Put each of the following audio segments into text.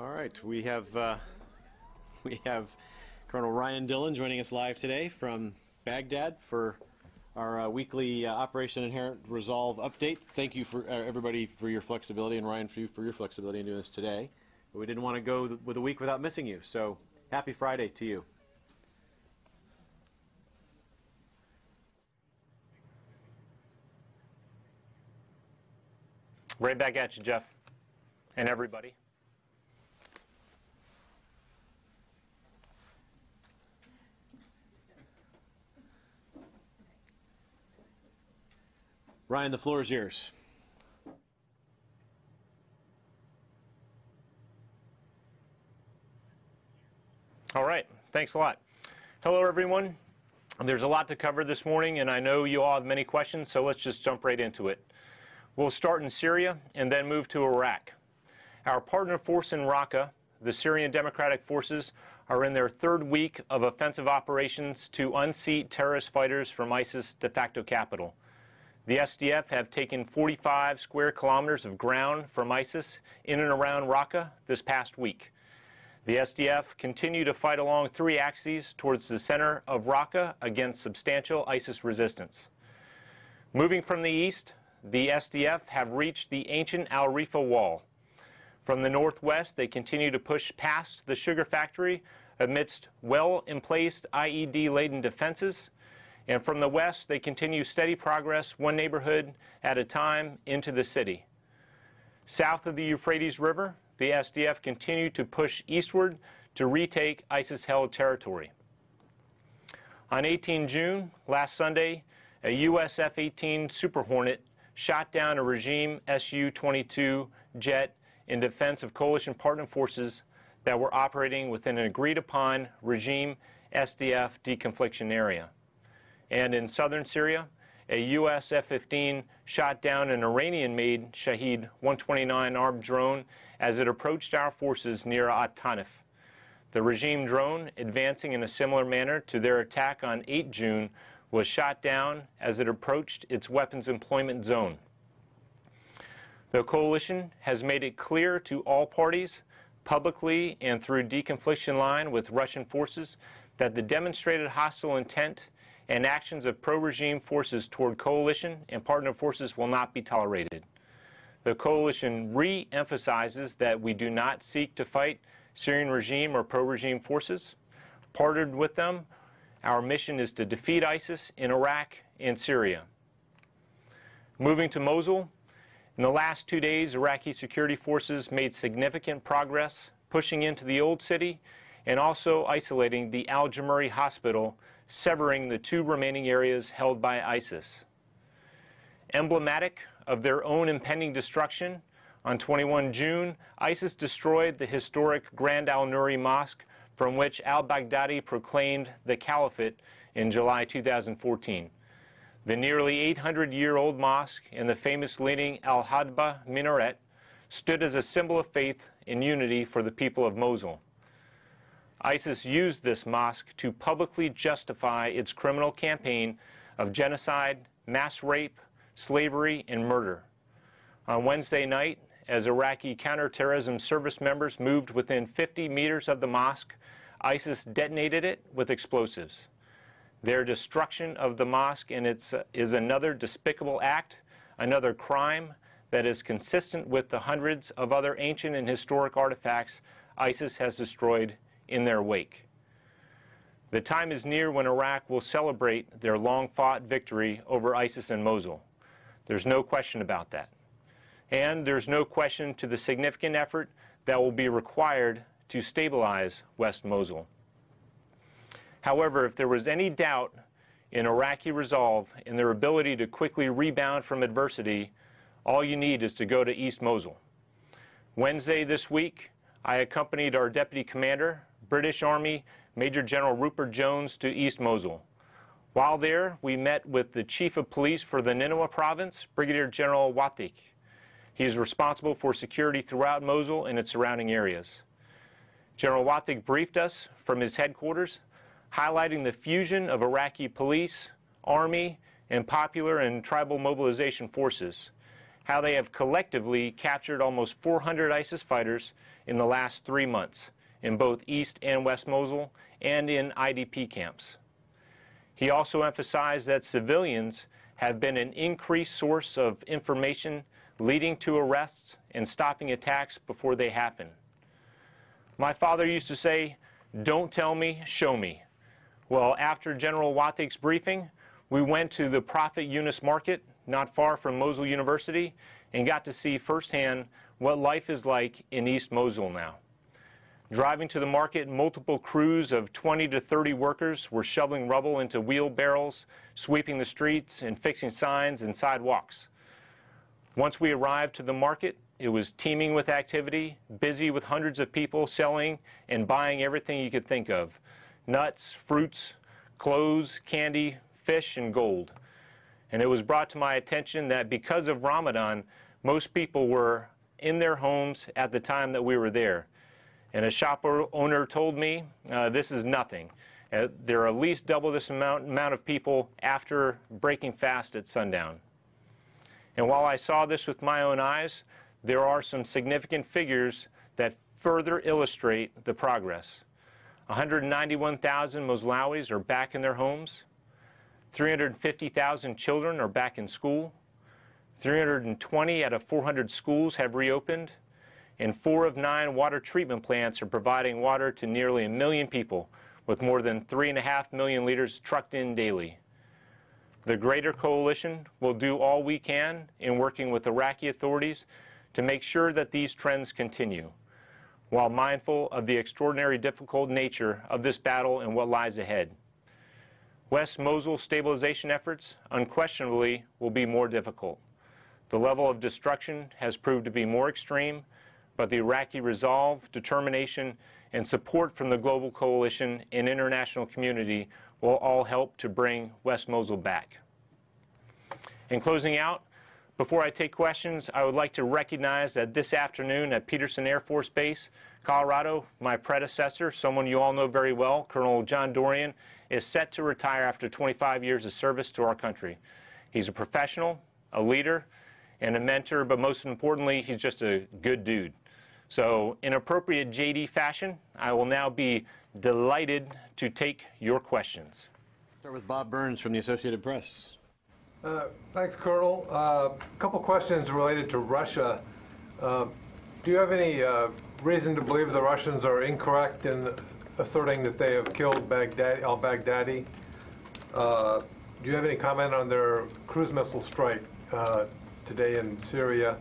All right, we have uh, we have Colonel Ryan Dillon joining us live today from Baghdad for our uh, weekly uh, Operation Inherent Resolve update. Thank you for uh, everybody for your flexibility, and Ryan for you for your flexibility in doing this today. But we didn't want to go th- with a week without missing you, so happy Friday to you. Right back at you, Jeff, and everybody. Ryan, the floor is yours. All right, thanks a lot. Hello, everyone. There's a lot to cover this morning, and I know you all have many questions, so let's just jump right into it. We'll start in Syria and then move to Iraq. Our partner force in Raqqa, the Syrian Democratic Forces, are in their third week of offensive operations to unseat terrorist fighters from ISIS de facto capital. The SDF have taken 45 square kilometers of ground from ISIS in and around Raqqa this past week. The SDF continue to fight along three axes towards the center of Raqqa against substantial ISIS resistance. Moving from the east, the SDF have reached the ancient Al Rifa wall. From the northwest, they continue to push past the sugar factory amidst well-emplaced IED-laden defenses. And from the west, they continue steady progress one neighborhood at a time into the city. South of the Euphrates River, the SDF continue to push eastward to retake ISIS-held territory. On 18 June, last Sunday, a U.S. F-18 Super Hornet shot down a regime Su-22 jet in defense of coalition partner forces that were operating within an agreed-upon regime SDF deconfliction area. And in southern Syria, a U.S. F-15 shot down an Iranian-made Shahed 129 armed drone as it approached our forces near At Tanif. The regime drone, advancing in a similar manner to their attack on 8 June, was shot down as it approached its weapons employment zone. The coalition has made it clear to all parties, publicly and through deconfliction line with Russian forces, that the demonstrated hostile intent and actions of pro-regime forces toward coalition and partner forces will not be tolerated. The coalition re-emphasizes that we do not seek to fight Syrian regime or pro-regime forces. Partnered with them, our mission is to defeat ISIS in Iraq and Syria. Moving to Mosul, in the last two days, Iraqi security forces made significant progress pushing into the old city and also isolating the Al-Jumhuri hospital, severing the two remaining areas held by ISIS. Emblematic of their own impending destruction, on 21 June, ISIS destroyed the historic Grand al-Nuri Mosque from which al-Baghdadi proclaimed the caliphate in July 2014. The nearly 800-year-old mosque and the famous leaning Al-Hadba minaret stood as a symbol of faith and unity for the people of Mosul. ISIS used this mosque to publicly justify its criminal campaign of genocide, mass rape, slavery, and murder. On Wednesday night, as Iraqi counterterrorism service members moved within 50 meters of the mosque, ISIS detonated it with explosives. Their destruction of the mosque and its, uh, is another despicable act, another crime that is consistent with the hundreds of other ancient and historic artifacts ISIS has destroyed in their wake. The time is near when Iraq will celebrate their long-fought victory over ISIS in Mosul. There's no question about that. And there's no question to the significant effort that will be required to stabilize West Mosul. However, if there was any doubt in Iraqi resolve and their ability to quickly rebound from adversity, all you need is to go to East Mosul. Wednesday this week, I accompanied our Deputy Commander, British Army Major General Rupert Jones, to East Mosul. While there, we met with the Chief of Police for the Nineveh Province, Brigadier General Wathiq. He is responsible for security throughout Mosul and its surrounding areas. General Wathiq briefed us from his headquarters highlighting the fusion of Iraqi police, army, and popular and tribal mobilization forces, how they have collectively captured almost 400 ISIS fighters in the last three months in both East and West Mosul and in IDP camps. He also emphasized that civilians have been an increased source of information leading to arrests and stopping attacks before they happen. My father used to say, don't tell me, show me. Well, after General Wathiq's briefing, we went to the Prophet Yunus Market, not far from Mosul University, and got to see firsthand what life is like in East Mosul now. Driving to the market, multiple crews of 20 to 30 workers were shoveling rubble into wheelbarrows, sweeping the streets, and fixing signs and sidewalks. Once we arrived to the market, it was teeming with activity, busy with hundreds of people selling and buying everything you could think of nuts, fruits, clothes, candy, fish, and gold. And it was brought to my attention that because of Ramadan, most people were in their homes at the time that we were there. And a shop owner told me uh, this is nothing. Uh, there are at least double this amount, amount of people after breaking fast at sundown. And while I saw this with my own eyes, there are some significant figures that further illustrate the progress. 191,000 Moslawis are back in their homes. 350,000 children are back in school. 320 out of 400 schools have reopened. And four of nine water treatment plants are providing water to nearly a million people, with more than 3.5 million liters trucked in daily. The Greater Coalition will do all we can in working with Iraqi authorities to make sure that these trends continue, while mindful of the extraordinary difficult nature of this battle and what lies ahead. West Mosul stabilization efforts unquestionably will be more difficult. The level of destruction has proved to be more extreme, but the Iraqi resolve, determination, and support from the global coalition and international community will all help to bring West Mosul back. In closing out, before I take questions, I would like to recognize that this afternoon at Peterson Air Force Base, Colorado, my predecessor, someone you all know very well, Colonel John Dorrian, is set to retire after 25 years of service to our country. He's a professional, a leader, and a mentor, but most importantly, he's just a good dude. So in appropriate JD fashion, I will now be delighted to take your questions. Start with Bob Burns from the Associated Press. Uh, thanks, Colonel. A uh, couple questions related to Russia. Uh, do you have any uh, reason to believe the Russians are incorrect in asserting that they have killed Baghdad, al-Baghdadi. Uh, do you have any comment on their cruise missile strike uh, today in Syria?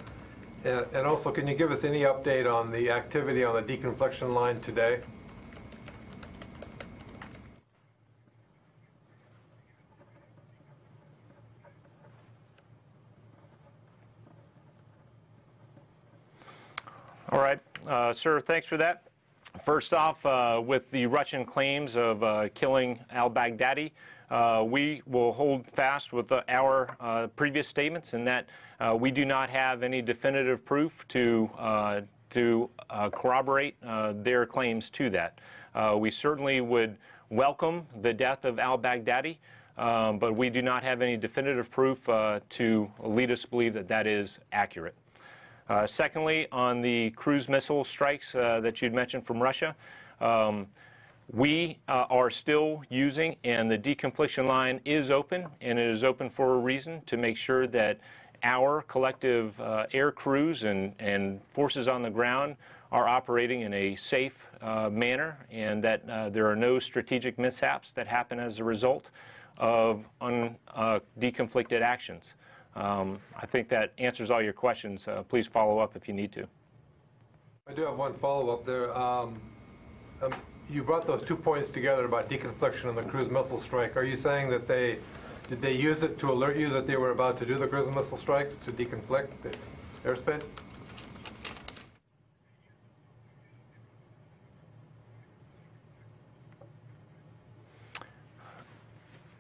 And, and, also, can you give us any update on the activity on the deconfliction line today? All right, uh, sir, thanks for that. First off, uh, with the Russian claims of uh, killing al-Baghdadi, uh, we will hold fast with our uh, previous statements in that we do not have any definitive proof to, uh, to corroborate their claims to that. we certainly would welcome the death of al-Baghdadi, um, but we do not have any definitive proof to lead us to believe that that is accurate. Uh, secondly, on the cruise missile strikes uh, that you'd mentioned from Russia, um, we uh, are still using, and the deconfliction line is open, and it is open for a reason to make sure that our collective uh, air crews and, and forces on the ground are operating in a safe uh, manner and that uh, there are no strategic mishaps that happen as a result of un, deconflicted actions. Um, I think that answers all your questions. Uh, please follow up if you need to. I do have one follow-up there. Um, um, you brought those two points together about deconfliction and the cruise missile strike. Are you saying that they did they use it to alert you that they were about to do the cruise missile strikes to deconflict the airspace?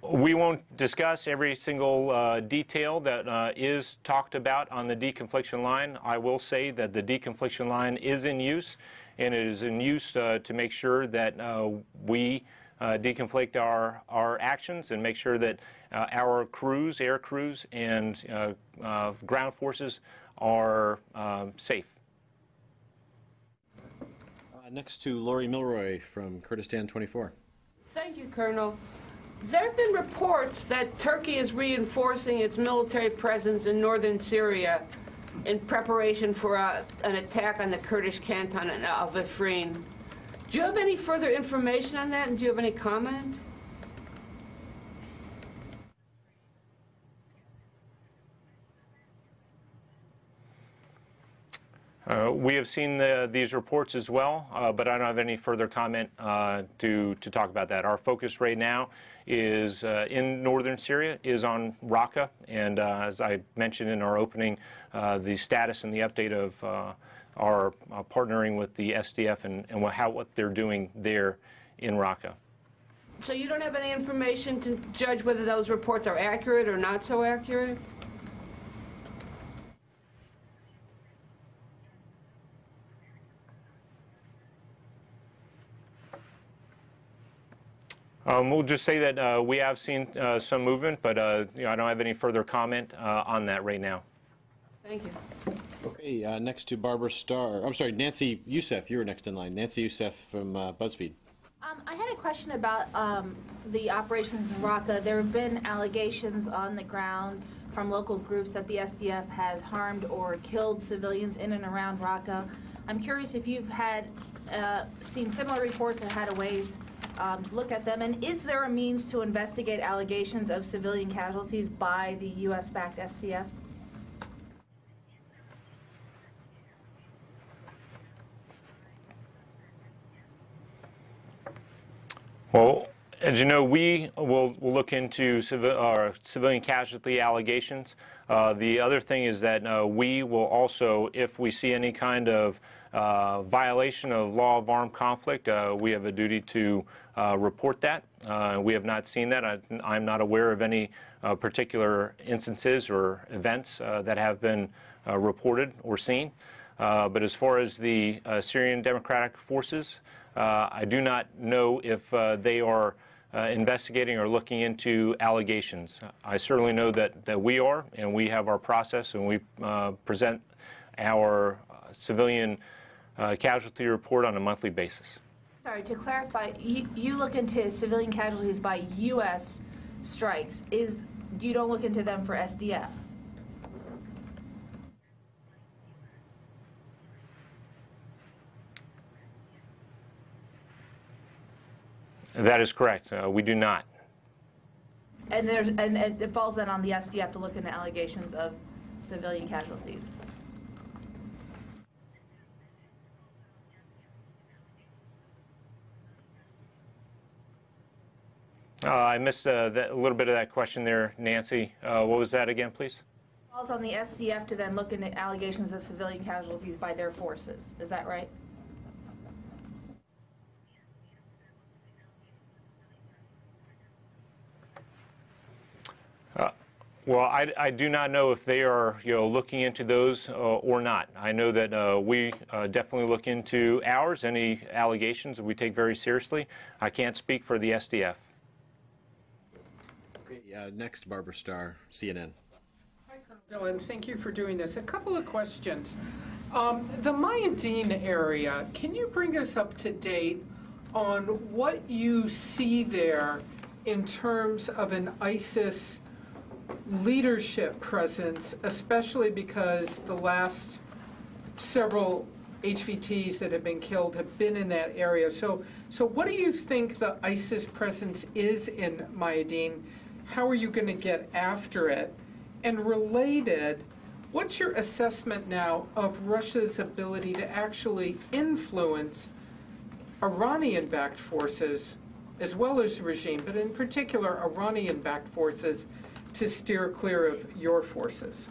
We won't discuss every single uh, detail that uh, is talked about on the deconfliction line. I will say that the deconfliction line is in use, and it is in use uh, to make sure that uh, we uh, deconflict our, our actions and make sure that our crews, air crews, and uh, uh, ground forces are um, safe. Uh, next to Laurie Mylroie from Kurdistan 24. Thank you, Colonel. There have been reports that Turkey is reinforcing its military presence in northern Syria in preparation for a, an attack on the Kurdish canton of Afrin. Do you have any further information on that, and do you have any comment? Uh, we have seen the, these reports as well, uh, but I don't have any further comment uh, to, to talk about that. Our focus right now is uh, in northern Syria, is on Raqqa, and uh, as I mentioned in our opening, uh, the status and the update of our partnering with the SDF and, and how, what they're doing there in Raqqa. So you don't have any information to judge whether those reports are accurate or not so accurate? Um, we'll just say that uh, we have seen uh, some movement, but uh, you know, I don't have any further comment uh, on that right now. Thank you. Okay, uh, next to Barbara Starr. I'm sorry, Nancy Youssef. You were next in line. Nancy Youssef from uh, BuzzFeed. Um, I had a question about um, the operations in Raqqa. There have been allegations on the ground from local groups that the SDF has harmed or killed civilians in and around Raqqa. I'm curious if you've had seen similar reports and had a ways um, to look at them? And is there a means to investigate allegations of civilian casualties by the U.S.-backed SDF? Well, as you know, we will will look into civil, civilian casualty allegations. Uh, the other thing is that uh, we will also, if we see any kind of uh, violation of law of armed conflict, uh, we have a duty to uh, report that. Uh, we have not seen that. I, am not aware of any uh, particular instances or events that have been reported or seen. but as far as the Syrian Democratic Forces, I do not know if they are investigating or looking into allegations. I certainly know that, that we are, and we have our process, and we present our civilian uh, casualty report on a monthly basis. Sorry, to clarify, you, you look into civilian casualties by U.S. strikes. Is You don't look into them for SDF? That is correct. Uh, we do not. And there's and it falls then on the SDF to look into allegations of civilian casualties. Uh, I missed uh, that, a little bit of that question there, Nancy. Uh, what was that again, please? Calls on the SDF to then look into allegations of civilian casualties by their forces. Is that right? Uh, well, I, I, do not know if they are, you know, looking into those uh, or not. I know that uh, we uh, definitely look into ours. Any allegations we take very seriously. I can't speak for the SDF. Uh, next, Barbara Starr, CNN. Hi, Colonel Dillon. Thank you for doing this. A couple of questions. Um, the Mayadeen area, can you bring us up to date on what you see there in terms of an ISIS leadership presence, especially because the last several HVTs that have been killed have been in that area. So, so what do you think the ISIS presence is in Mayadeen? How are you going to get after it? And related, what's your assessment now of Russia's ability to actually influence Iranian-backed forces, as well as the regime, but in particular Iranian-backed forces, to steer clear of your forces?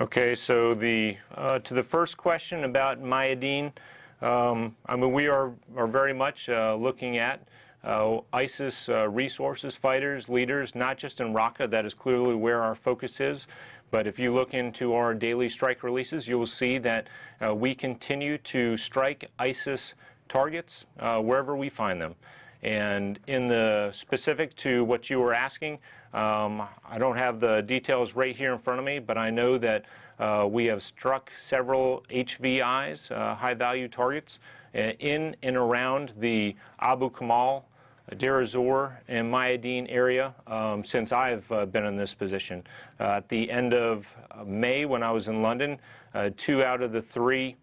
Okay, so the uh, to the first question about Mayadeen, um, I mean we are are very much uh, looking at uh, ISIS uh, resources, fighters, leaders, not just in Raqqa. That is clearly where our focus is, But if you look into our daily strike releases, you will see that uh, we continue to strike ISIS targets uh, wherever we find them. And in the specific to what you were asking, um, I don't have the details right here in front of me, but I know that uh, we have struck several HVIs, uh, high value targets, uh, in and around the Abu Kamal Deir and Mayadeen area um, since I've uh, been in this position. Uh, at the end of uh, May, when I was in London, two out of the three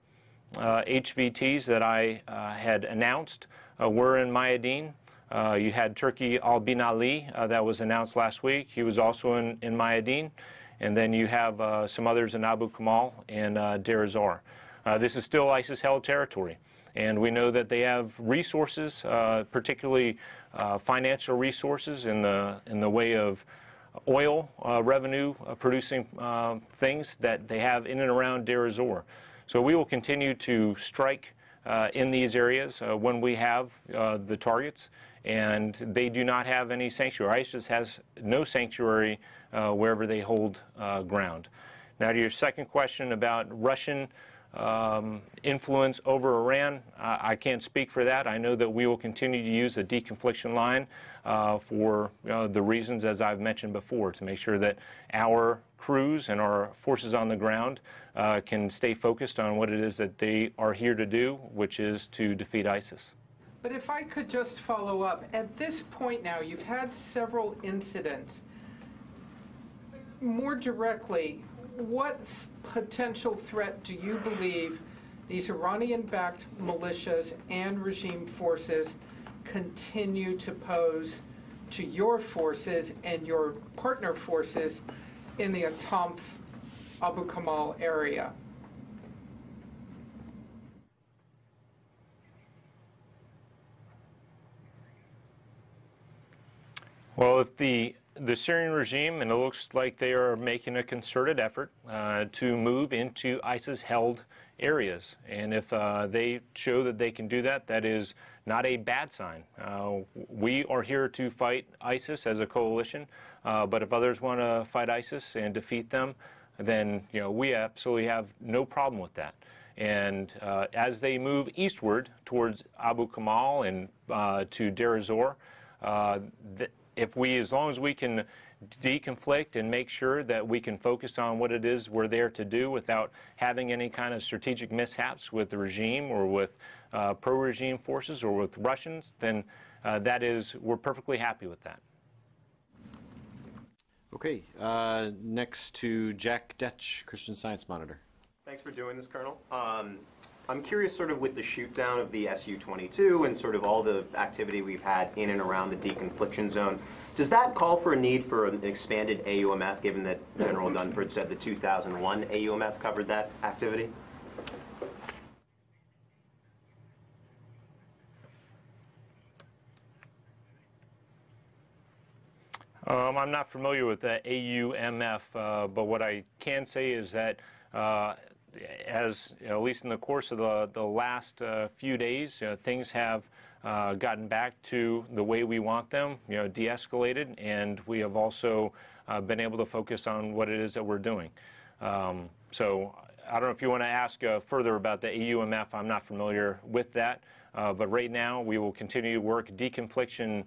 HVTs that I had announced were in Mayadeen. You had Turki al-Binali that was announced last week. He was also in, in Mayadeen. And then you have some others in Abu Kamal and Deir ez-Zor. this is still ISIS held territory. And we know that they have resources, uh, particularly uh, financial resources in the, in the way of oil uh, revenue uh, producing uh, things that they have in and around Deir ez-Zor. So we will continue to strike uh, in these areas when we have the targets, and they do not have any sanctuary. ISIS has no sanctuary wherever they hold ground. Now to your second question about Russian um, influence over Iran, I, I, can't speak for that. I know that we will continue to use the deconfliction line uh, for uh, the reasons as I've mentioned before, to make sure that our crews and our forces on the ground uh, can stay focused on what it is that they are here to do, which is to defeat ISIS. But if I could just follow up, at this point now, you've had several incidents. More directly, what potential threat do you believe these Iranian-backed militias and regime forces continue to pose to your forces and your partner forces in the At Tanf Abu Kamal area? Well, if the the Syrian regime, and it looks like they are making a concerted effort uh, to move into ISIS held areas. And if uh, they show that they can do that, that is not a bad sign. Uh, we are here to fight ISIS as a coalition, uh, but if others want to fight ISIS and defeat them, then you know we absolutely have no problem with that. And uh, as they move eastward towards Abu Kamal and uh, to Deir ez-Zor, if we, as long as we can deconflict and make sure that we can focus on what it is we're there to do without having any kind of strategic mishaps with the regime or with uh, pro-regime forces or with Russians, then uh, that is, we're perfectly happy with that. Okay, uh, next to Jack Detsch, Christian Science Monitor. Thanks for doing this, Colonel. Um, I'm curious sort of with the shoot down of the Su-22 and sort of all the activity we've had in and around the deconfliction zone, does that call for a need for an expanded AUMF, given that General Dunford said the 2001 AUMF covered that activity? Um, I'm not familiar with the AUMF, uh, but what I can say is that uh, as at least in the course of the, the last uh, few days, you know, things have uh, gotten back to the way we want them, you know, de-escalated, and we have also uh, been able to focus on what it is that we're doing. Um, so I don't know if you want to ask uh, further about the AUMF. I'm not familiar with that, uh, but right now we will continue to work deconfliction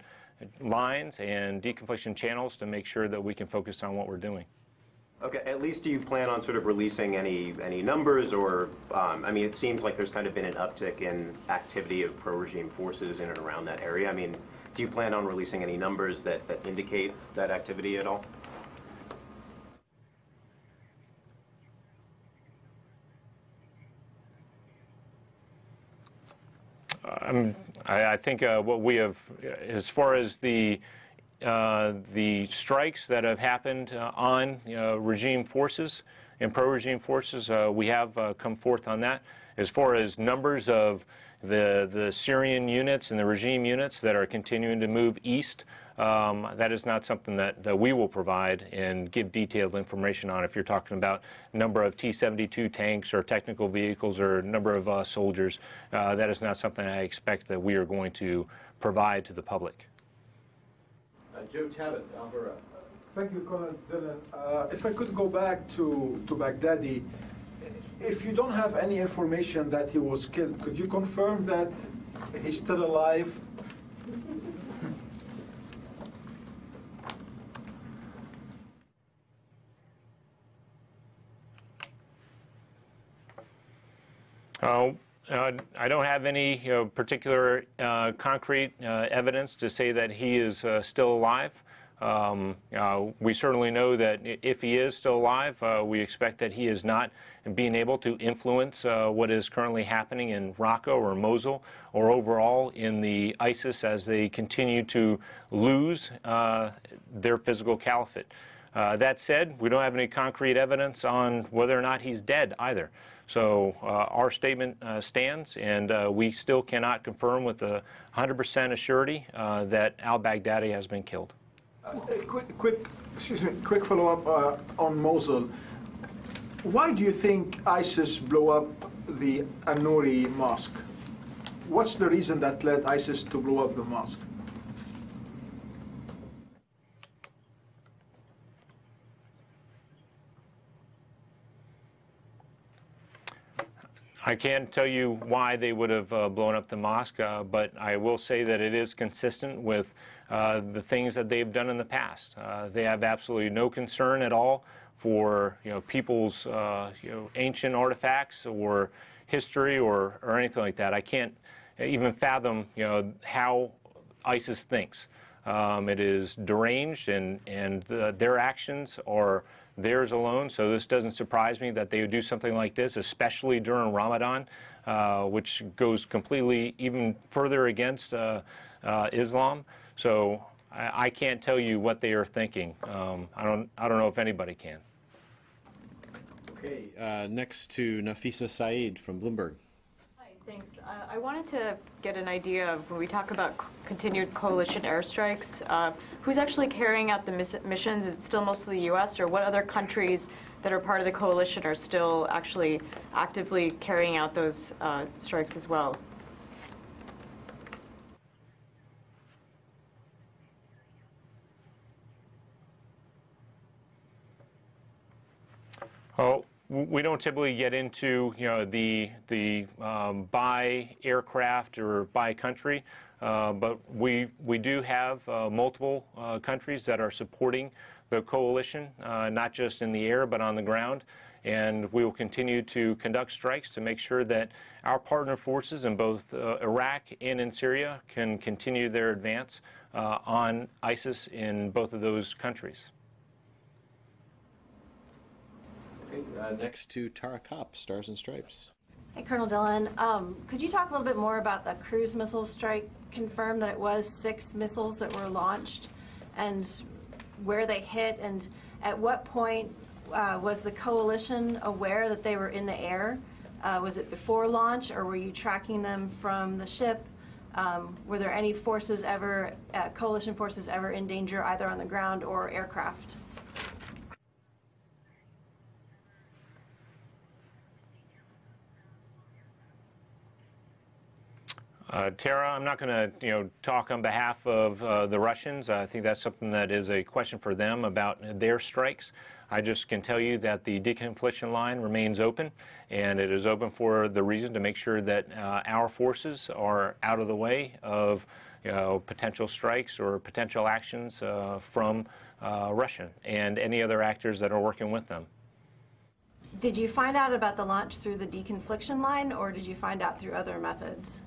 lines and deconfliction channels to make sure that we can focus on what we're doing. Okay, at least do you plan on sort of releasing any, any numbers or, um, I mean, it seems like there's kind of been an uptick in activity of pro-regime forces in and around that area. I mean, do you plan on releasing any numbers that, that indicate that activity at all? Um, I, I, think uh, what we have, as far as the uh, the strikes that have happened uh, on regime forces and pro-regime forces, uh, we have uh, come forth on that. As far as numbers of the, the Syrian units and the regime units that are continuing to move east, um, that is not something that, that we will provide and give detailed information on. If you're talking about number of T-72 tanks or technical vehicles or number of uh, soldiers, uh, that is not something I expect that we are going to provide to the public. Uh, Joe Tabet, Alhurra. Thank you, Colonel Dillon. Uh, If I could go back to, to Baghdadi, if you don't have any information that he was killed, could you confirm that he's still alive? Uh, uh, I don't have any you know, particular uh, concrete uh, evidence to say that he is uh, still alive. Um, uh, we certainly know that if he is still alive, uh, we expect that he is not being able to influence what is currently happening in Raqqa or Mosul or overall in the ISIS as they continue to lose their physical caliphate. That said, we don't have any concrete evidence on whether or not he's dead either. So uh, our statement uh, stands, and uh, we still cannot confirm with a 100% assurity that al-Baghdadi has been killed. Quick, quick, excuse me, quick follow-up on Mosul. Why do you think ISIS blew up the An-Nuri mosque? What's the reason that led ISIS to blow up the mosque? I can't tell you why they would have uh, blown up the mosque, uh, but I will say that it is consistent with uh, the things that they've done in the past. Uh, they have absolutely no concern at all for you know people's uh, you know ancient artifacts or history or, or anything like that. I can't even fathom you know how ISIS thinks. Um, it is deranged, and and uh, their actions are theirs alone. So this doesn't surprise me that they would do something like this, especially during Ramadan, uh, which goes completely even further against uh, uh, Islam. So I, I can't tell you what they are thinking. Um, I don't I don't know if anybody can. Okay, uh, next to Nafeesa Syeed from Bloomberg. Thanks. Uh, I wanted to get an idea of when we talk about continued coalition airstrikes, uh, who's actually carrying out the mis- missions? Is it still mostly the U.S., or what other countries that are part of the coalition are still actually actively carrying out those uh, strikes as well? Oh, we don't typically get into you know the the um, by aircraft or by country, uh, but we we do have uh, multiple uh, countries that are supporting the coalition, uh, not just in the air but on the ground. And we will continue to conduct strikes to make sure that our partner forces in both uh, Iraq and in Syria can continue their advance uh, on ISIS in both of those countries. Okay, uh, next to Tara Copp, Stars and Stripes. Hey, Colonel Dillon, um, could you talk a little bit more about the cruise missile strike? Confirm that it was six missiles that were launched and where they hit, and at what point uh, was the coalition aware that they were in the air? Uh, was it before launch, or were you tracking them from the ship? Um, were there any forces ever, uh, coalition forces ever in danger either on the ground or aircraft? Uh, Tara, I'm not going to, you know, talk on behalf of uh, the Russians. I think that's something that is a question for them about their strikes. I just can tell you that the deconfliction line remains open, and it is open for the reason to make sure that uh, our forces are out of the way of, you know, potential strikes or potential actions uh, from uh, Russia and any other actors that are working with them. Did you find out about the launch through the deconfliction line, or did you find out through other methods?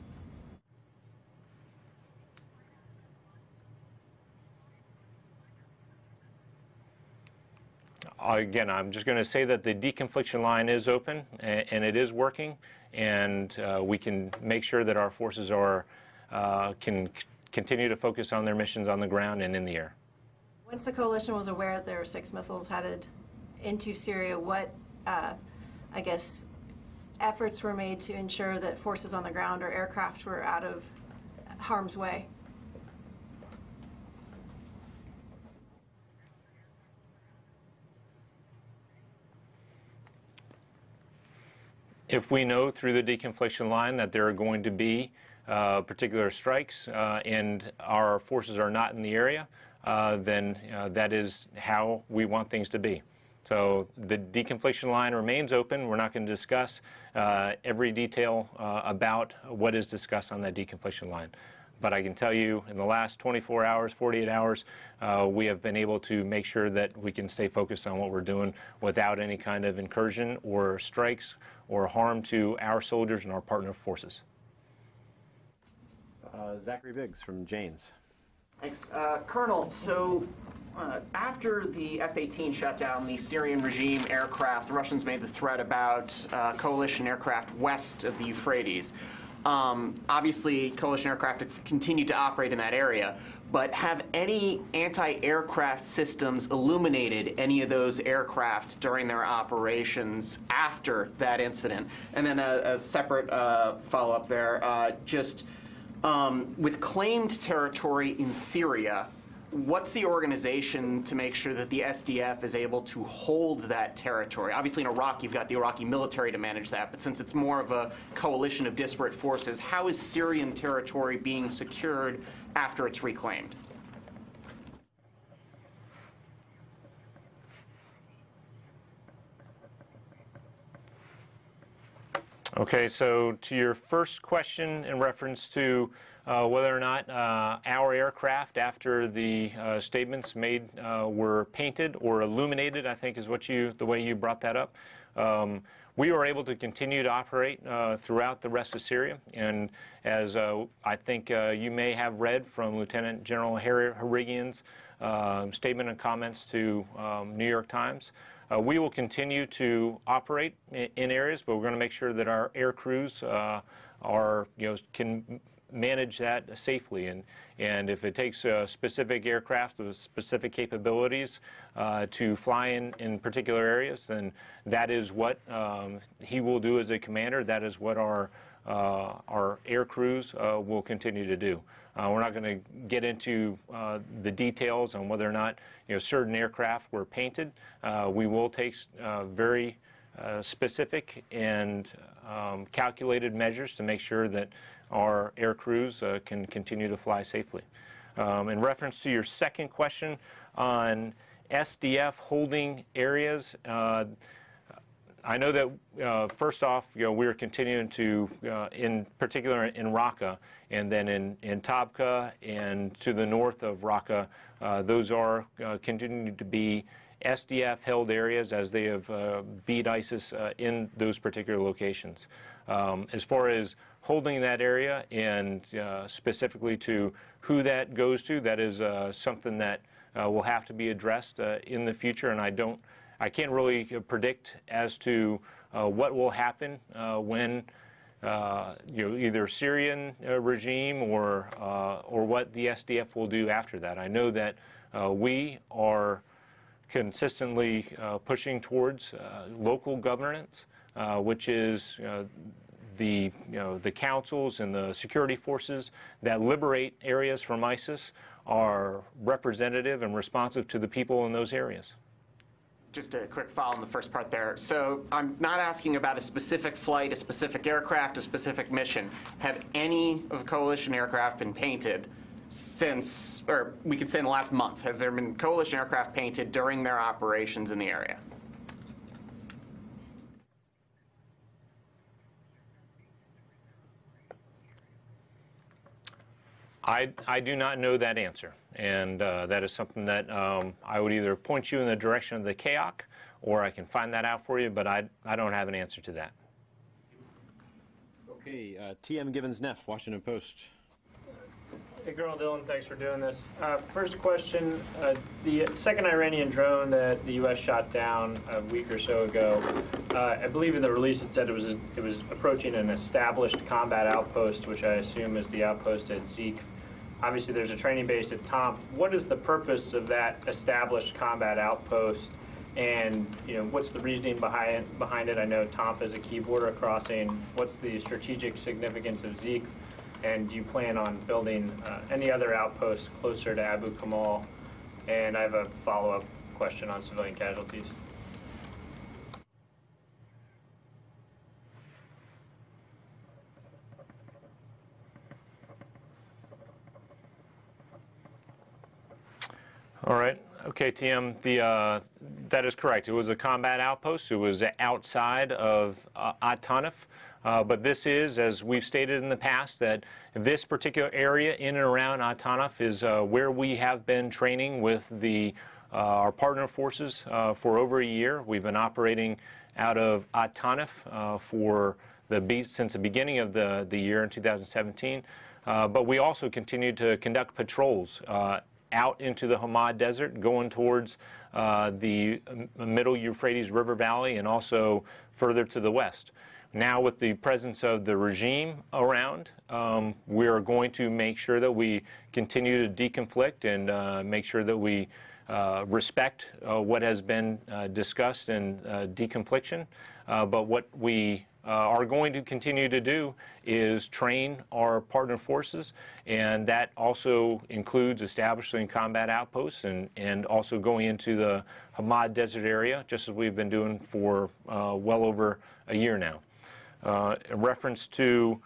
Again, I'm just going to say that the deconfliction line is open and, and it is working, and uh, we can make sure that our forces are uh, can continue to focus on their missions on the ground and in the air. Once the coalition was aware that there were six missiles headed into Syria, what, uh, I guess, efforts were made to ensure that forces on the ground or aircraft were out of harm's way? If we know through the deconfliction line that there are going to be uh, particular strikes uh, and our forces are not in the area, uh, then uh, that is how we want things to be. So the deconfliction line remains open. We're not going to discuss uh, every detail uh, about what is discussed on that deconfliction line. But I can tell you in the last 24 hours, 48 hours, we have been able to make sure that we can stay focused on what we're doing without any kind of incursion or strikes or harm to our soldiers and our partner forces. Uh, Zachary Biggs from Janes. Thanks. Uh, Colonel, so uh, after the F-18 shut down the Syrian regime aircraft, the Russians made the threat about uh, coalition aircraft west of the Euphrates. Um, obviously, coalition aircraft have continued to operate in that area, but have any anti-aircraft systems illuminated any of those aircraft during their operations after that incident? And then a, a separate uh, follow-up there, uh, just um, with claimed territory in Syria, what's the organization to make sure that the SDF is able to hold that territory? Obviously, in Iraq, you've got the Iraqi military to manage that, but since it's more of a coalition of disparate forces, how is Syrian territory being secured after it's reclaimed? Okay, so to your first question in reference to uh, whether or not uh, our aircraft, after the uh, statements made, uh, were painted or illuminated, I think is what you, the way you brought that up. Um, we were able to continue to operate uh, throughout the rest of Syria, and as uh, I think you may have read from Lieutenant General Harry Harrigian's statement and comments to um, New York Times, uh, we will continue to operate in, in, areas, but we're going to make sure that our air crews uh, are, you know, can manage that safely. And, and if it takes a specific aircraft with specific capabilities uh, to fly in, in particular areas, then that is what um, he will do as a commander. That is what our, uh, our air crews uh, will continue to do. Uh, we're not going to get into uh, the details on whether or not you know certain aircraft were painted. Uh, we will take uh, very specific and um, calculated measures to make sure that our air crews uh, can continue to fly safely. Um, in reference to your second question on SDF holding areas, I know that uh, first off, you know, we're continuing to, uh, in particular in Raqqa, and then in, in Tabqa and to the north of Raqqa, uh, those are uh, continuing to be SDF-held areas as they have uh, beat ISIS uh, in those particular locations. Um, as far as holding that area and specifically to who that goes to, that is something that will have to be addressed in the future, and I don't I can't really predict as to uh, what will happen uh, when uh, you know either Syrian uh, regime or uh, or what the SDF will do after that. I know that uh, we are consistently pushing towards local governance, which is the you know the councils and the security forces that liberate areas from ISIS are representative and responsive to the people in those areas just a quick follow on the first part there. So I'm not asking about a specific flight, a specific aircraft, a specific mission. Have any of the coalition aircraft been painted since, or we could say in the last month? Have there been coalition aircraft painted during their operations in the area? I, I do not know that answer. And uh, that is something that um, I would either point you in the direction of the CAOC or I can find that out for you, but I, I don't have an answer to that. Okay, uh, T.M. Gibbons Neff, Washington Post. Hey, Colonel Dillon, thanks for doing this. Uh, first question uh, the second Iranian drone that the U.S. shot down a week or so ago, uh, I believe in the release it said it was, a, it was approaching an established combat outpost, which I assume is the outpost at Zakf Obviously, there's a training base at Tanf. What is the purpose of that established combat outpost? And you know, what's the reasoning behind behind it? I know Tanf is a key border crossing. What's the strategic significance of Zakf? And do you plan on building uh, any other outposts closer to Abu Kamal? And I have a follow-up question on civilian casualties. All right. Okay, TM, the, uh, that is correct. It was a combat outpost. It was outside of uh, Atanif. Uh, but this is, as we've stated in the past, that this particular area in and around Atanif is uh, where we have been training with the, uh, our partner forces uh, for over a year. We've been operating out of Atanif uh, for the since the beginning of the, the year in 2017. Uh, but we also continue to conduct patrols out into the Hamad Desert, going towards uh, the um, middle Euphrates River Valley and also further to the west. Now, with the presence of the regime around, um, we are going to make sure that we continue to deconflict and uh, make sure that we uh, respect uh, what has been uh, discussed in uh, deconfliction. Uh, but what we uh, are going to continue to do is train our partner forces, and that also includes establishing combat outposts and, and also going into the Hamad Desert area, just as we've been doing for uh, well over a year now. Uh, in reference to,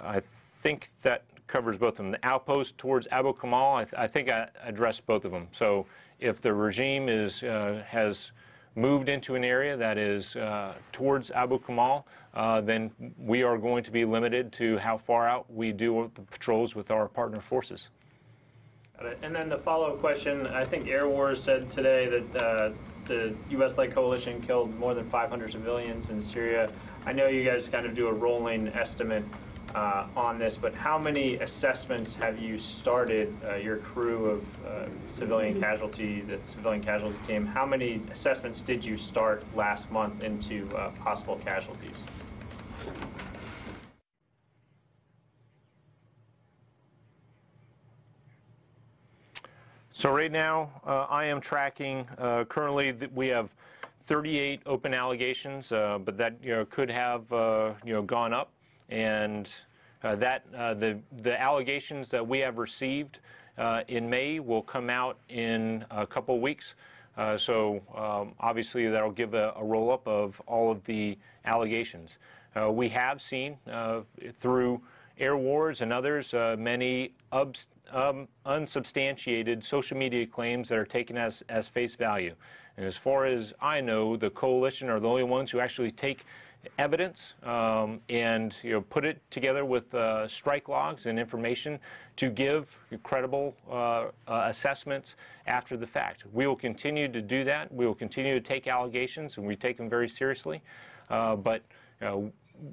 I think that covers both of them. The outpost towards Abu Kamal, I, th- I think I addressed both of them. So if the regime is, uh, has moved into an area that is uh, towards Abu Kamal, uh, then we are going to be limited to how far out we do the patrols with our partner forces. And then the follow-up question, I think Airwars said today that uh, the U.S.-led coalition killed more than 500 civilians in Syria. I know you guys kind of do a rolling estimate uh, on this, but how many assessments have you started, uh, your crew of uh, civilian casualty, the civilian casualty team, how many assessments did you start last month into uh, possible casualties? So right now, uh, I am tracking, uh, currently, th- we have 38 open allegations, uh, but that, you know, could have, uh, you know, gone up. And uh, that, uh, the, the allegations that we have received uh, in May will come out in a couple weeks. Uh, So um, obviously, that'll give a a roll-up of all of the allegations. Uh, We have seen uh, through Airwars and others, many um, unsubstantiated social media claims that are taken as, as face value. And as far as I know, the coalition are the only ones who actually take evidence um, and you know, put it together with uh, strike logs and information to give credible uh, uh, assessments after the fact. We will continue to do that. We will continue to take allegations, and we take them very seriously. Uh, but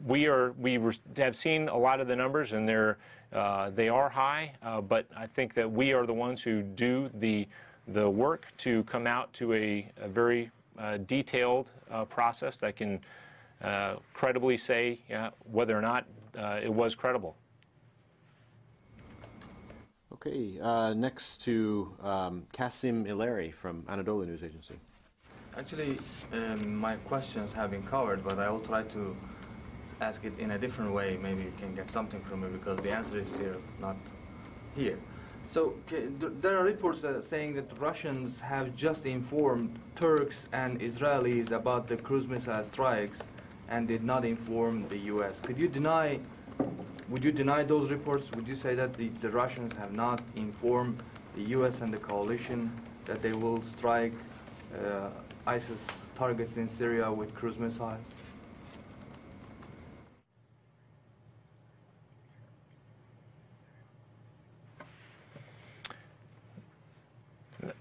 we are we have seen a lot of the numbers, and they're uh, they are high. But I think that we are the ones who do the the work to come out to a, a very uh, detailed uh, process that can credibly say uh, whether or not uh, it was credible. Okay, uh, next to um, Kasim Ileri from Anadolu News Agency. Actually, um, my questions have been covered, but I will try to ask it in a different way. Maybe you can get something from me because the answer is still not here. So there are reports that saying that Russians have just informed Turks and Israelis about the cruise missile strikes and did not inform the U.S. Could you deny? Would you deny those reports? Would you say that the, the Russians have not informed the U.S. and the coalition that they will strike uh, ISIS targets in Syria with cruise missiles?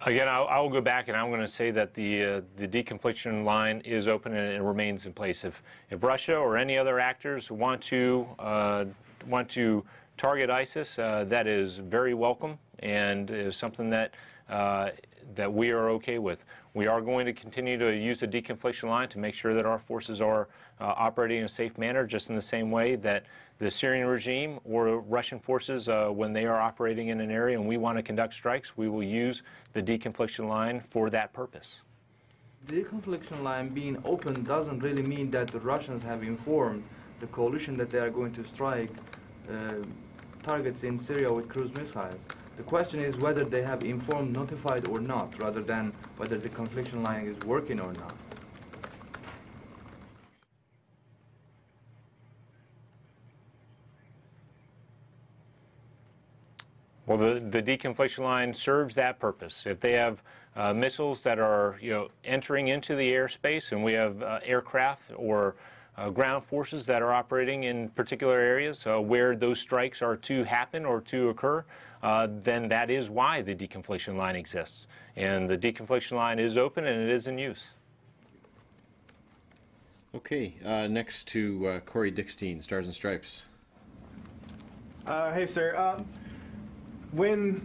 Again, I'll, I'll go back and I'm going to say that the uh, the deconfliction line is open and it remains in place. If if Russia or any other actors want to uh, want to target ISIS, uh, that is very welcome and is something that uh, that we are okay with. We are going to continue to use the deconfliction line to make sure that our forces are operating in a safe manner, just in the same way that the Syrian regime or Russian forces, uh, when they are operating in an area and we want to conduct strikes, we will use the deconfliction line for that purpose. The deconfliction line being open doesn't really mean that the Russians have informed the coalition that they are going to strike uh, targets in Syria with cruise missiles. The question is whether they have informed, notified or not, rather than whether the confliction line is working or not. Well, the, the deconfliction line serves that purpose. If they have uh, missiles that are, you know, entering into the airspace, and we have uh, aircraft or uh, ground forces that are operating in particular areas uh, where those strikes are to happen or to occur, uh, then that is why the deconfliction line exists. And the deconfliction line is open and it is in use. Okay, uh, next to uh, Corey Dickstein, Stars and Stripes. Uh, hey, sir. When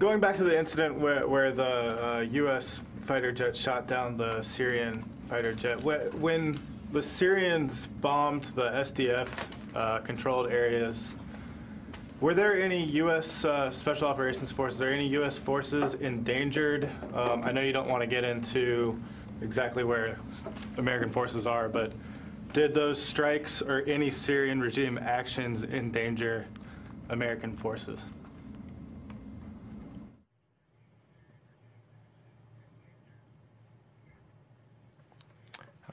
going back to the incident where, where the uh, U.S. fighter jet shot down the Syrian fighter jet, when the Syrians bombed the SDF uh, controlled areas, were there any U.S. Uh, Special Operations Forces, or any U.S. forces endangered? Um, I know you don't want to get into exactly where American forces are, but did those strikes or any Syrian regime actions endanger American forces?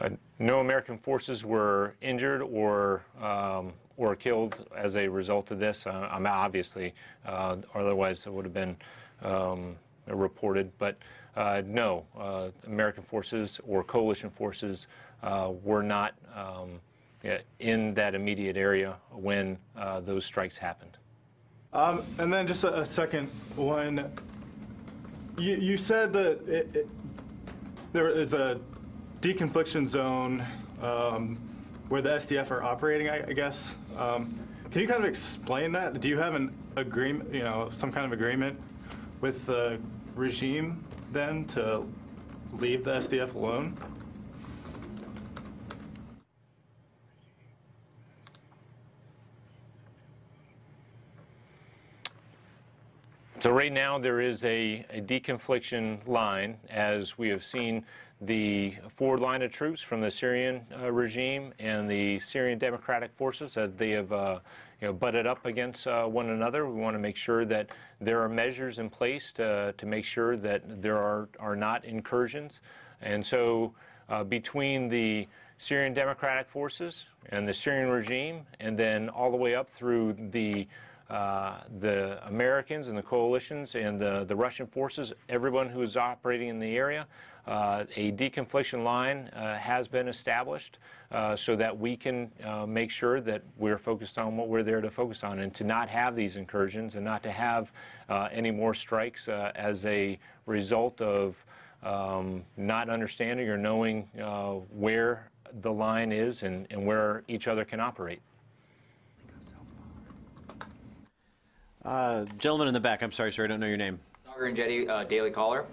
Uh, no American forces were injured or um, or killed as a result of this. Uh, I'm obviously, uh, otherwise it would have been um, reported. But uh, no, uh, American forces or coalition forces uh, were not um, in that immediate area when those strikes happened. Um, and then just a, a second one. You, you said that it, it, there is a deconfliction zone um, where the SDF are operating, I, I guess. Um, can you kind of explain that? Do you have an agreement, you know, some kind of agreement with the regime then to leave the SDF alone? So right now there is a, a deconfliction line, as we have seen the forward line of troops from the Syrian uh, regime and the Syrian Democratic Forces that they have uh, you know, butted up against uh, one another. We want to make sure that there are measures in place to, to make sure that there are, are not incursions. And so uh, between the Syrian Democratic Forces and the Syrian regime, and then all the way up through the uh, the Americans and the coalitions and the, the Russian forces, everyone who is operating in the area. Uh, a deconfliction line uh, has been established uh, so that we can uh, make sure that we're focused on what we're there to focus on and to not have these incursions and not to have uh, any more strikes as a result of um, not understanding or knowing where the line is and, and where each other can operate. Uh, gentleman in the back, I'm sorry, sir, I don't know your name. Saagar Enjeti, uh, Daily Caller.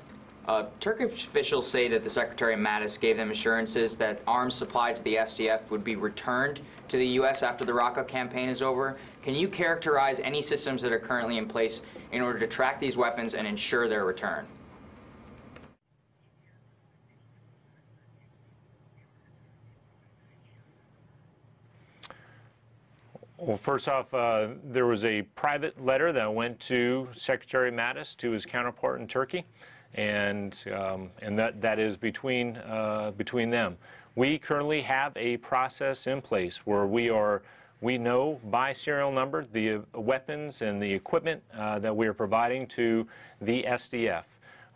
Uh, Turkish officials say that the Secretary Mattis gave them assurances that arms supplied to the SDF would be returned to the U.S. after the Raqqa campaign is over. Can you characterize any systems that are currently in place in order to track these weapons and ensure their return? Well, first off, uh, there was a private letter that went to Secretary Mattis to his counterpart in Turkey, and um, and that that is between uh, between them. We currently have a process in place where we are we know by serial number the weapons and the equipment uh, that we are providing to the SDF.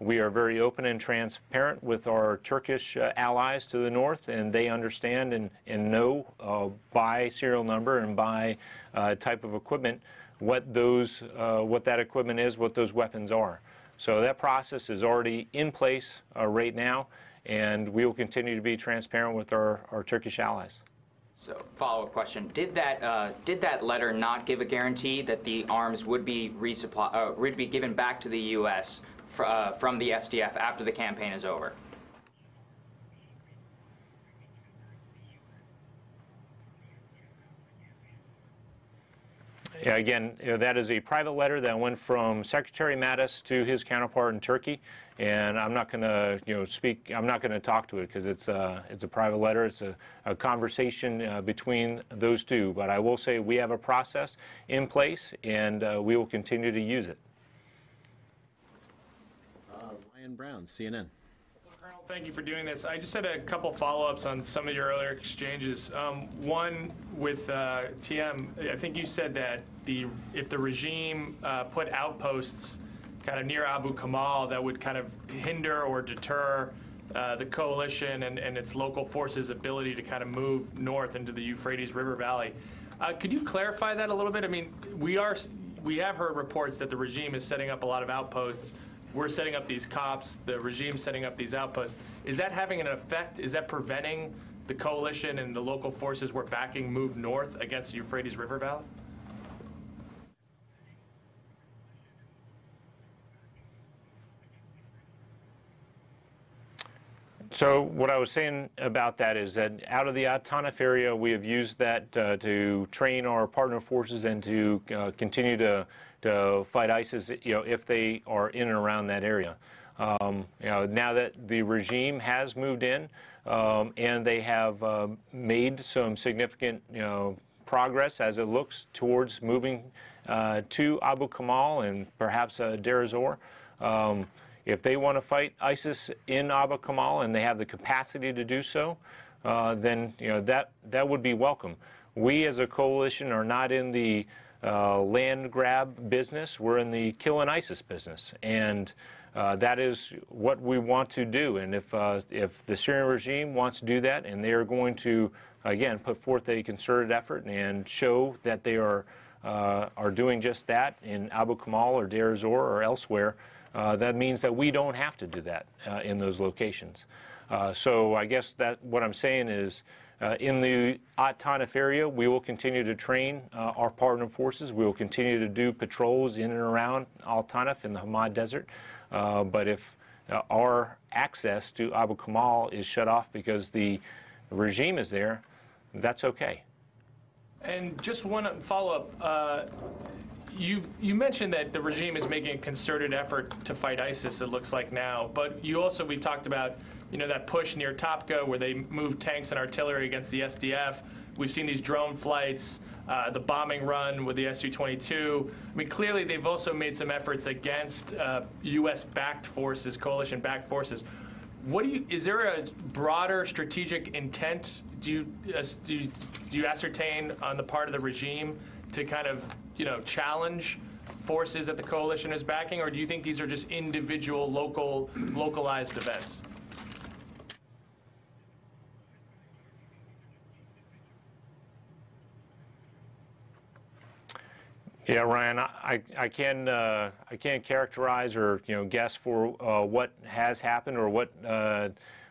We are very open and transparent with our Turkish uh, allies to the north, and they understand and, and know uh, by serial number and by uh, type of equipment what those uh, what that equipment is, what those weapons are. So that process is already in place uh, right now, and we will continue to be transparent with our, our Turkish allies. So, follow-up question: Did that uh, did that letter not give a guarantee that the arms would be resupply would be given back to the U.S uh, from the SDF after the campaign is over? Yeah, again, you know, that is a private letter that went from Secretary Mattis to his counterpart in Turkey, and I'm not going to, you know, speak. I'm not going to talk to it because it's a it's a private letter. It's a, a conversation uh, between those two. But I will say we have a process in place, and uh, we will continue to use it. Ryan Browne, CNN. Colonel, thank you for doing this. I just had a couple follow-ups on some of your earlier exchanges. Um, one with uh, TM, I think you said that the if the regime uh, put outposts kind of near Abu Kamal, that would kind of hinder or deter uh, the coalition and, and its local forces' ability to kind of move north into the Euphrates River Valley. Uh, could you clarify that a little bit? I mean, we are we have heard reports that the regime is setting up a lot of outposts we're setting up these cops, the regime setting up these outposts. Is that having an effect? Is that preventing the coalition and the local forces we're backing move north against the Euphrates River Valley? So what I was saying about that is that out of the At-Tanf area, we have used that uh, to train our partner forces and to uh, continue to to fight ISIS, you know, if they are in and around that area. Um, you know, now that the regime has moved in um, and they have uh, made some significant, you know, progress as it looks towards moving uh, to Abu Kamal and perhaps uh, Deir ez-Zor. Um, if they want to fight ISIS in Abu Kamal and they have the capacity to do so, uh, then you know that that would be welcome. We as a coalition are not in the uh, land grab business. We're in the kill ISIS business, and uh, that is what we want to do. And if uh, if the Syrian regime wants to do that, and they are going to again put forth a concerted effort and show that they are uh, are doing just that in Abu Kamal or Deir ez-Zor or elsewhere, uh, that means that we don't have to do that uh, in those locations. so I guess that what I'm saying is. Uh, in the At-Tanf area, we will continue to train uh, our partner forces. We will continue to do patrols in and around Al-Tanf in the Hamad Desert. Uh, but if uh, our access to Abu Kamal is shut off because the regime is there, that's okay. And just one follow-up. Uh, you, you mentioned that the regime is making a concerted effort to fight ISIS, it looks like now. But you also, we've talked about you know, that push near Tabqa where they moved tanks and artillery against the SDF. We've seen these drone flights, uh, the bombing run with the Su-22. I mean, clearly they've also made some efforts against uh, U.S.-backed forces, coalition-backed forces. What do you? Is there a broader strategic intent? Do you, uh, do you do you ascertain on the part of the regime to kind of you know challenge forces that the coalition is backing, or do you think these are just individual, local, localized events? Yeah, Ryan, I, I can uh, I can't characterize or you know guess for uh, what has happened or what uh,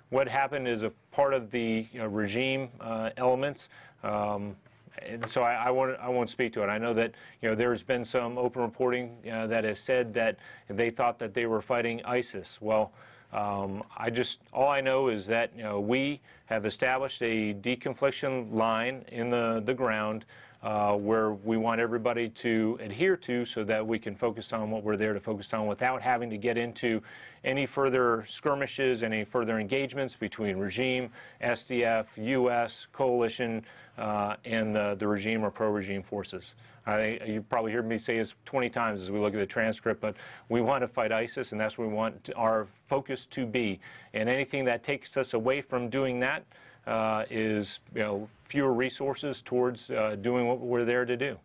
what happened is a part of the you know, regime uh, elements. Um, and so I, I, won't I won't speak to it. I know that you know there's been some open reporting uh, that has said that they thought that they were fighting ISIS. Well. Um, I just all I know is that you know we have established a deconfliction line in the the ground uh, where we want everybody to adhere to so that we can focus on what we're there to focus on without having to get into any further skirmishes, any further engagements between regime, SDF, U.S., coalition, uh, and the, the regime or pro-regime forces. I, you probably heard me say this 20 times as we look at the transcript, but we want to fight ISIS, and that's what we want our focus to be. And anything that takes us away from doing that uh, is, you know, fewer resources towards uh, doing what we're there to do.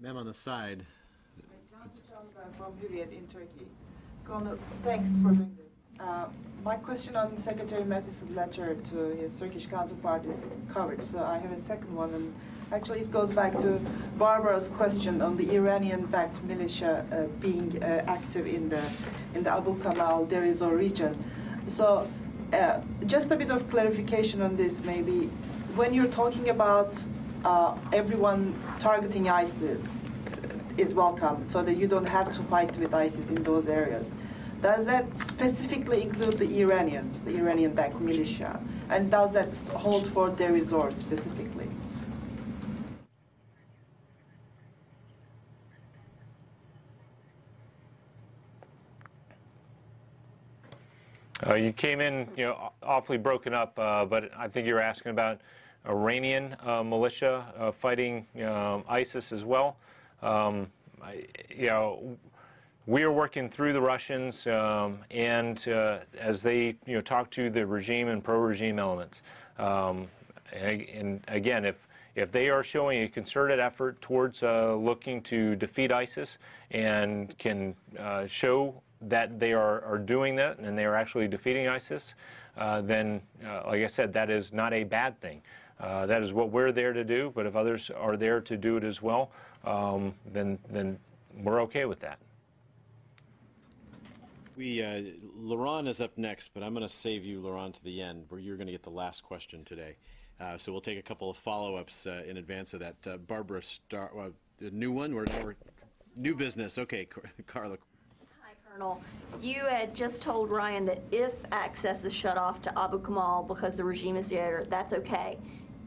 Ma'am on the side. from Hürriyet in Turkey. Colonel, thanks for doing this. Uh, my question on Secretary Mattis's letter to his Turkish counterpart is covered, so I have a second one. And actually, it goes back to Barbara's question on the Iranian-backed militia uh, being uh, active in the in the Abu Kamal, Deir ez-Zor region. So uh, just a bit of clarification on this, maybe. When you're talking about uh, everyone targeting ISIS is welcome, so that you don't have to fight with ISIS in those areas. Does that specifically include the Iranians, the Iranian-backed militia? And does that hold for Deir ez-Zor specifically? Uh, you came in, you know, awfully broken up, uh, but I think you were asking about Iranian uh, militia uh, fighting um, ISIS as well. Um, I, you know, we are working through the Russians um, and uh, as they you know talk to the regime and pro-regime elements. Um, and, and again, if if they are showing a concerted effort towards uh, looking to defeat ISIS and can uh, show that they are, are doing that and they are actually defeating ISIS, uh, then, uh, like I said, that is not a bad thing. Uh, that is what we're there to do, but if others are there to do it as well, um, then, then we're okay with that. We, uh, Laurent is up next, but I'm going to save you, Laurent, to the end, where you're going to get the last question today. Uh, so we'll take a couple of follow-ups uh, in advance of that. Uh, Barbara, Starr, new one. We're, new business. Okay, Carla. Colonel. You had just told Ryan that if access is shut off to Abu Kamal because the regime is there, that's okay.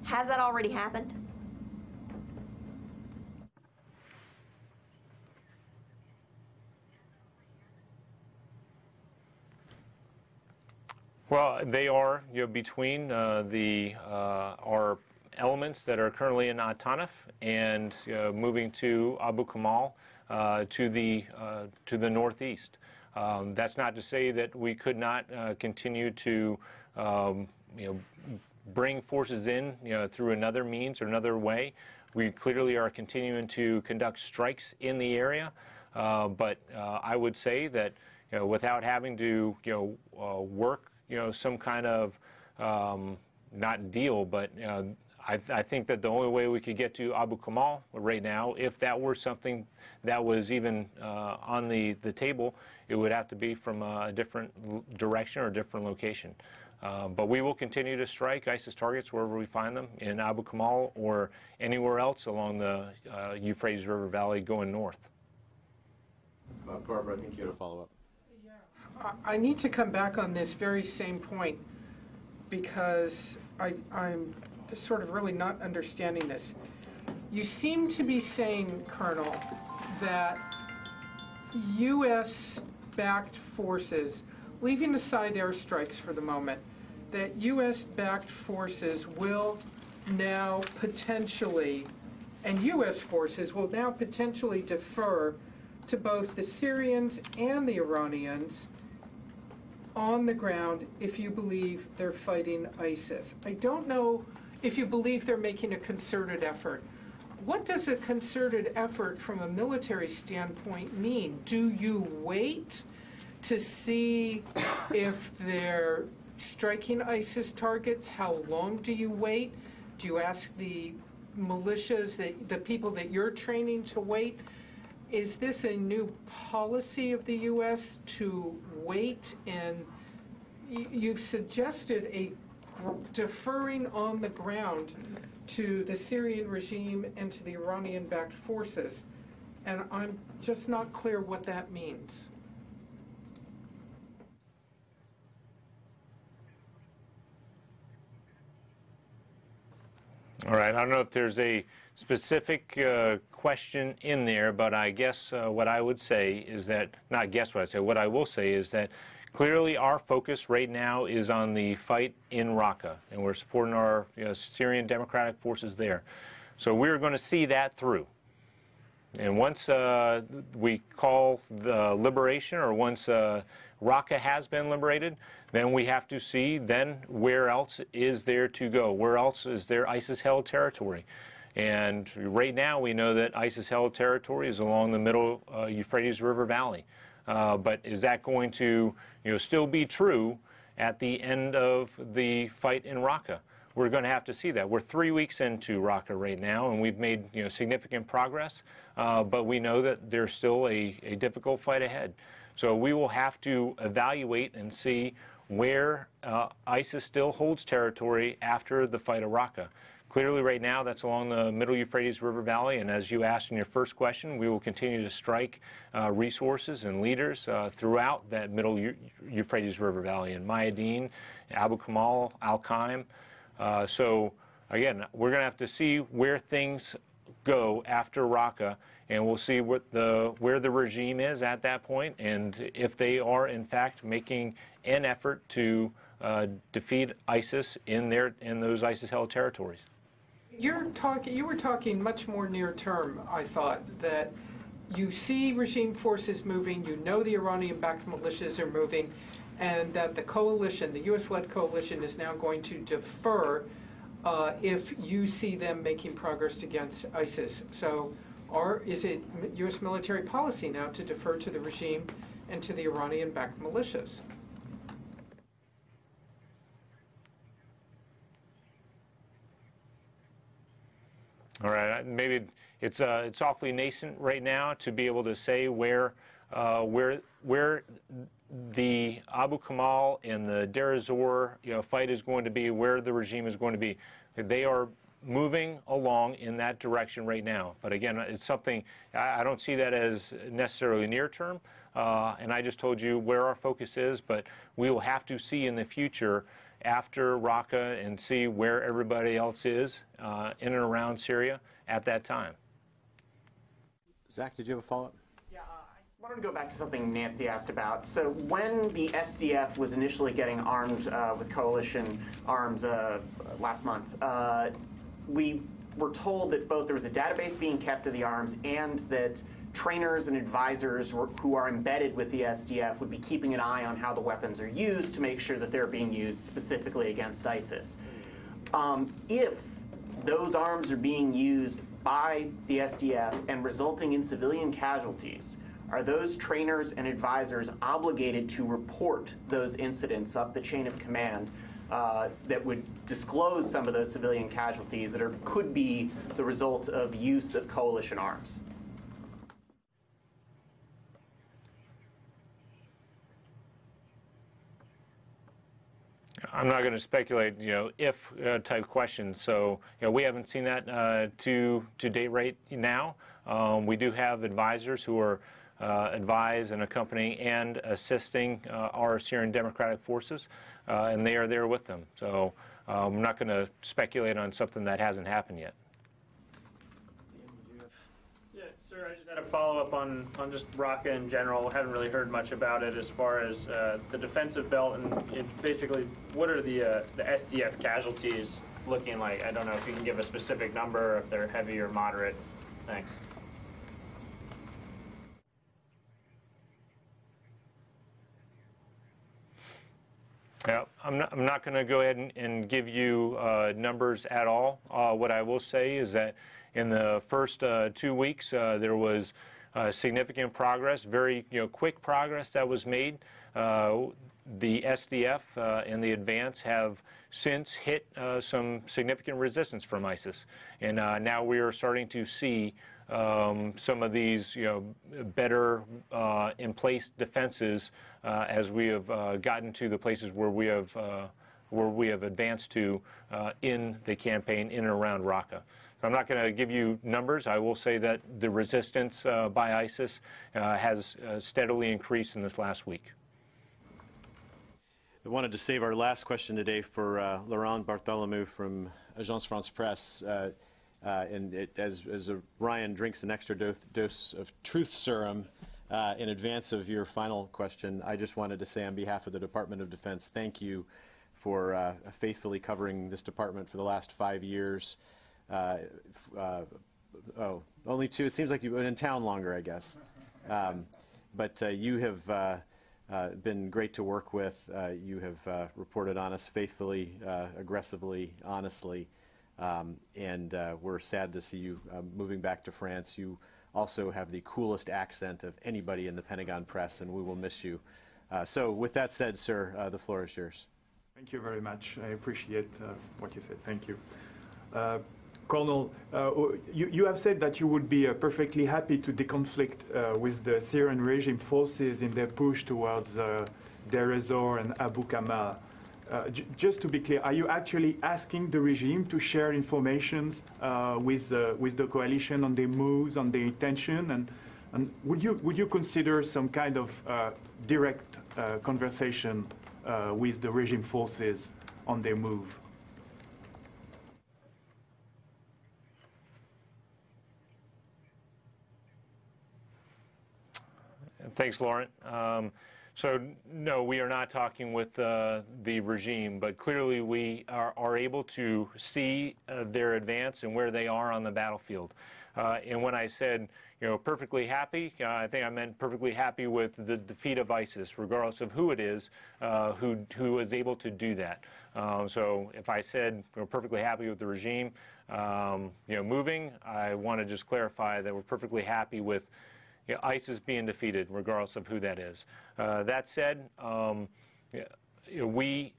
Has that already happened? Well, they are you know, between uh, the uh, our elements that are currently in At Tanf and uh, moving to Abu Kamal uh, to the uh, to the northeast. Um, that's not to say that we could not uh, continue to um, you know bring forces in you know through another means or another way. We clearly are continuing to conduct strikes in the area, but I would say that you know without having to you know work you know, some kind of um, not deal, but I, I, think that the only way we could get to Abu Kamal right now, if that were something that was even uh, on the, the table, it would have to be from a different direction or a different location. Uh, but we will continue to strike ISIS targets wherever we find them in Abu Kamal or anywhere else along the uh, Euphrates River Valley going north. Uh, Barbara, I think you had a follow up. Yeah. I need to come back on this very same point because I, I'm sort of really not understanding this. You seem to be saying, Colonel, that U.S. backed forces, leaving aside airstrikes for the moment, that U.S. backed forces will now potentially, and U.S. forces will now potentially defer to both the Syrians and the Iranians on the ground if you believe they're fighting ISIS. I don't know if you believe they're making a concerted effort. What does a concerted effort from a military standpoint mean? Do you wait to see if they're striking ISIS targets? How long do you wait? Do you ask the militias, that, the people that you're training to wait? Is this a new policy of the U.S. to wait and you've suggested a deferring on the ground to the Syrian regime and to the Iranian-backed forces, and I'm just not clear what that means. All right, I don't know if there's a specific uh, question in there, but I guess uh, what I would say is that, not guess what I say, what I will say is that clearly our focus right now is on the fight in Raqqa, and we're supporting our you know, Syrian Democratic forces there. So we're going to see that through. And once uh, we call the liberation, or once uh, Raqqa has been liberated, then we have to see then where else is there to go? Where else is there ISIS-held territory? And right now we know that ISIS-held territory is along the middle uh, Euphrates River Valley. Uh, but is that going to you know, still be true at the end of the fight in Raqqa? We're going to have to see that. We're three weeks into Raqqa right now, and we've made you know, significant progress, uh, but we know that there's still a, a difficult fight ahead. So we will have to evaluate and see where uh, ISIS still holds territory after the fight of Raqqa. Clearly, right now, that's along the middle Euphrates River Valley, and as you asked in your first question, we will continue to strike uh, resources and leaders uh, throughout that middle Euphrates River Valley in Mayadeen, Abu Kamal, Al Qaim. Uh, so, again, we're going to have to see where things go after Raqqa, and we'll see what the, where the regime is at that point, and if they are, in fact, making an effort to uh, defeat ISIS in, their, in those ISIS-held territories. You're talking. You were talking much more near term. I thought that you see regime forces moving, you know the Iranian-backed militias are moving, and that the coalition, the U.S.-led coalition, is now going to defer uh, if you see them making progress against ISIS. So, or is it U.S. military policy now to defer to the regime and to the Iranian-backed militias? All right, maybe it's uh, it's awfully nascent right now to be able to say where uh, where where the Abu Kamal and the Deir ez-Zor you know, fight is going to be, where the regime is going to be. They are moving along in that direction right now. But again, it's something I, I don't see that as necessarily near term. Uh, and I just told you where our focus is, but we will have to see in the future after Raqqa and see where everybody else is uh, in and around Syria at that time. Zach, did you have a follow-up? Yeah, I wanted to go back to something Nancy asked about. So when the SDF was initially getting armed uh, with coalition arms uh, last month, uh, we were told that both there was a database being kept of the arms and that trainers and advisors who are embedded with the SDF would be keeping an eye on how the weapons are used to make sure that they're being used specifically against ISIS. Um, if those arms are being used by the SDF and resulting in civilian casualties, are those trainers and advisors obligated to report those incidents up the chain of command uh, that would disclose some of those civilian casualties that are, could be the result of use of coalition arms? I'm not going to speculate, you know, if uh, type questions. So, you know, we haven't seen that uh, to to date right now. Um, we do have advisors who are uh, advise and accompanying and assisting uh, our Syrian Democratic Forces, uh, and they are there with them. So um, I'm not going to speculate on something that hasn't happened yet. Sir, I just had a follow-up on, on just Raqqa in general. Haven't really heard much about it as far as uh, the defensive belt and basically what are the, uh, the SDF casualties looking like? I don't know if you can give a specific number, if they're heavy or moderate. Thanks. Yeah, I'm not, I'm not going to go ahead and, and give you uh, numbers at all. Uh, what I will say is that in the first uh, two weeks, uh, there was uh, significant progress, very you know, quick progress that was made. The SDF and the advance have since hit some significant resistance from ISIS. And now we are starting to see um, some of these, you know, better uh, in place defenses uh, as we have uh, gotten to the places where we have where we have advanced to in the campaign in and around Raqqa. I'm not going to give you numbers. I will say that the resistance uh, by ISIS has steadily increased in this last week. I wanted to save our last question today for Laurent Barthélemy from Agence France Presse. Uh, and it, as, as Ryan drinks an extra dose, dose of truth serum uh, in advance of your final question, I just wanted to say on behalf of the Department of Defense, thank you for uh, faithfully covering this department for the last five years. Uh, uh, oh, only two. It seems like you've been in town longer, I guess. Um, but uh, you have been great to work with. you have reported on us faithfully, aggressively, honestly. Um, and uh, we're sad to see you uh, moving back to France. You also have the coolest accent of anybody in the Pentagon press, and we will miss you. Uh, so, with that said, sir, uh, the floor is yours. Thank you very much. I appreciate uh, what you said. Thank you. Uh, Colonel, you, you, have said that you would be perfectly happy to deconflict with the Syrian regime forces in their push towards Deir ez-Zor and Abu Kamal. Uh, just to be clear, are you actually asking the regime to share information uh, with uh, with the coalition on their moves, on their intention, and and would you would you consider some kind of uh, direct uh, conversation with the regime forces on their move? Thanks, Laurent. Um, so no, we are not talking with uh, the regime, but clearly we are, are able to see uh, their advance and where they are on the battlefield. Uh, and when I said, you know, perfectly happy, uh, I think I meant perfectly happy with the defeat of ISIS, regardless of who it is uh, who, who is able to do that. Um, so if I said we're perfectly happy with the regime, um, you know, moving, I want to just clarify that we're perfectly happy with you know, being defeated, regardless of who that is. Uh, that said, um, you know, we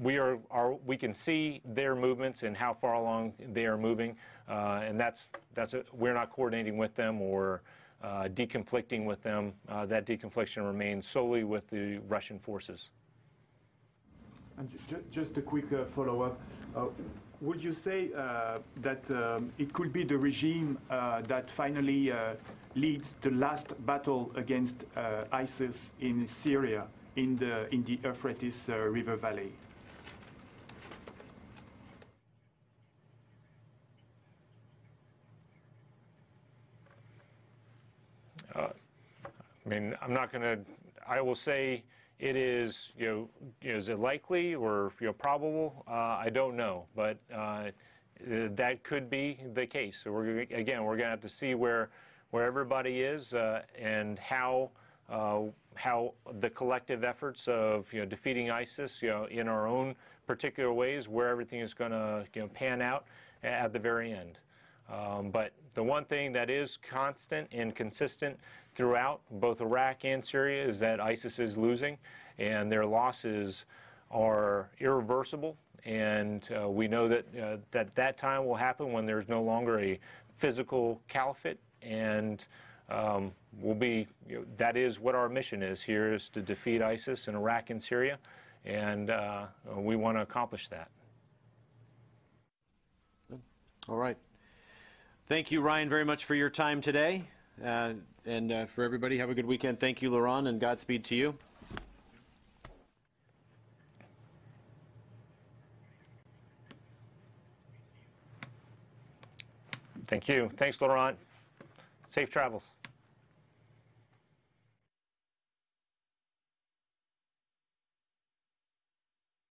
we are, are we can see their movements and how far along they are moving, uh, and that's that's a, we're not coordinating with them or uh, deconflicting with them. Uh, that deconfliction remains solely with the Russian forces. And ju- ju- just a quick uh, follow-up. Would you say uh, that um, it could be the regime uh, that finally uh, leads the last battle against uh, ISIS in Syria, in the in the Euphrates uh, River Valley? Uh, I mean, I'm not going to. I will say it is. You know, is it likely or you know probable? Uh, I don't know, but uh, that could be the case. So we're again, we're going to have to see where where everybody is uh, and how. Uh, how the collective efforts of you know defeating ISIS you know in our own particular ways where everything is going to you know pan out at the very end. Um, but the one thing that is constant and consistent throughout both Iraq and Syria is that ISIS is losing, and their losses are irreversible. And uh, we know that uh, that that time will happen when there's no longer a physical caliphate, and um, will be you know, that is what our mission is here is to defeat ISIS in Iraq and Syria, and uh, we want to accomplish that. All right. Thank you, Ryan, very much for your time today. Uh, and uh, for everybody, have a good weekend. Thank you, Laurent, and Godspeed to you. Thank you. Thanks, Laurent. Safe travels.